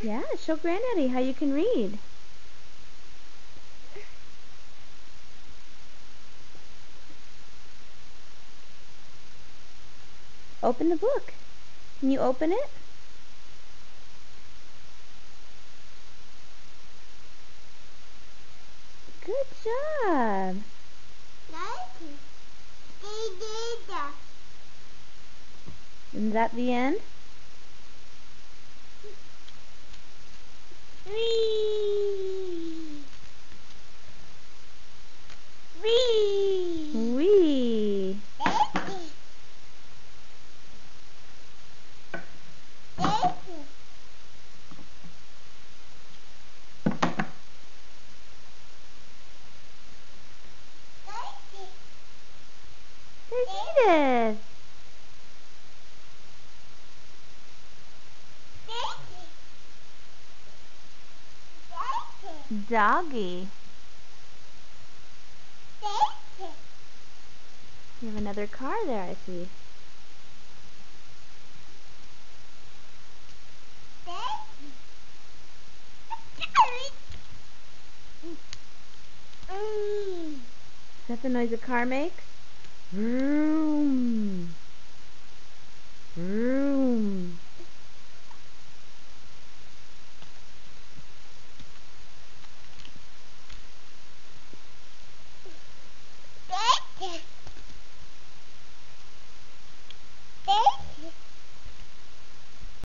Yeah, show Granddaddy how you can read. Open the book. Can you open it? Good job. Is that the end? Edith. Doggy. You have another car there, I see. Is that the noise a car makes? Vroom.